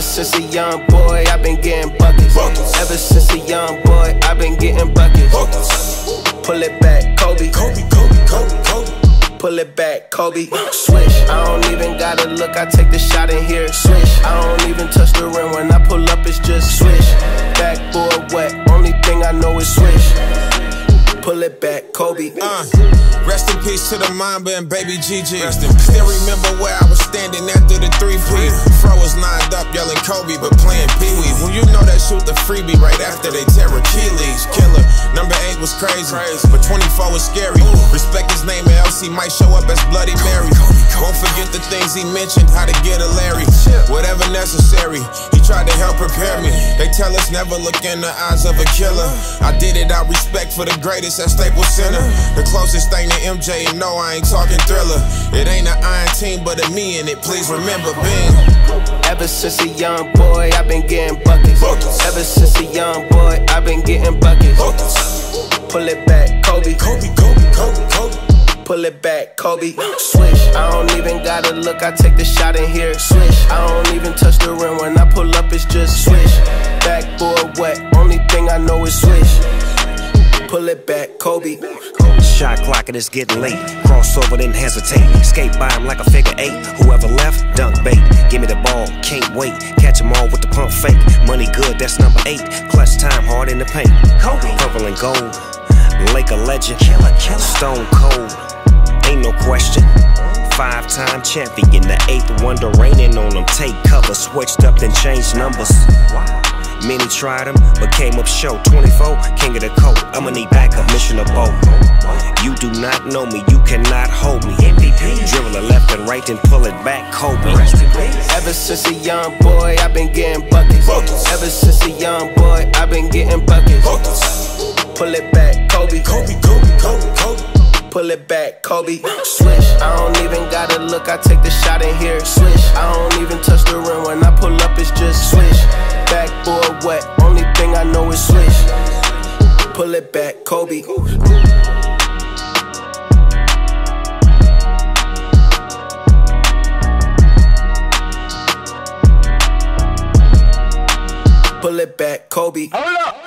since a young boy, I've been getting buckets. Buckets. Ever since a young boy, I've been getting buckets. Buckets. Pull it back, Kobe. Kobe, Kobe, Kobe, Kobe. Pull it back, Kobe. Swish. I don't even gotta look, I take the shot in here. Swish. I don't even touch the rim when I pull up, it's just swish. Backboard wet, only thing I know is swish. Pull it back, Kobe. Uh, rest in peace to the Mamba and baby GG. Still remember where I was standing after the 3P. Fro was lined up yelling Kobe, but playing Pee Wee. Who you know that shoot the freebie right after they tear Achilles. Killer. Number 8 was crazy, but 24 was scary. Respect his name, else he might show up as Bloody Mary. Won't forget the things he mentioned, how to get a Larry. Whatever necessary, he tried to help prepare me. They tell us never look in the eyes of a killer. I did it out respect for the greatest at Staples Center. The closest thing to MJ, and no, I ain't talking thriller. It ain't an iron team, but a me in it. Please remember, Ben. Ever since a young boy, I've been getting buckets. Buckets. Ever since a young boy, I've been getting buckets. Buckets. Pull it back, Kobe, Kobe, Kobe. Pull it back, Kobe. Swish. I don't even gotta look, I take the shot in here. Swish. I don't even touch the rim when I pull up, it's just swish. Backboard wet, only thing I know is swish. Pull it back, Kobe. Shot clock and it's getting late. Crossover, then hesitate. Skate by him like a figure eight. Whoever left, dunk bait. Give me the ball, can't wait. Catch Catch 'em all with the pump fake. Money good, that's number eight. Clutch time, hard in the paint. Kobe. Purple and gold. Lake Laker legend. Killer, killer. Stone cold. Ain't no question. Five time champion, the eighth wonder raining on them. Take cover, switched up, then changed numbers. Many tried him, but came up short. 24, king of the coat. I'ma need backup, mission of both. You do not know me, you cannot hold me. MVP. Dribble it left and right, then pull it back, Kobe. Ever since a young boy, I've been getting buckets. Buckets. Ever since a young boy, I've been getting buckets. Buckets. Pull it back, Kobe. Kobe, Kobe, Kobe, Kobe. Pull it back, Kobe. Swish. I don't even gotta look, I take the shot in here. Swish. I don't even touch the rim when I pull up, it's just swish. Backboard wet, only thing I know is swish. Pull it back, Kobe. Pull it back, Kobe. Hold up.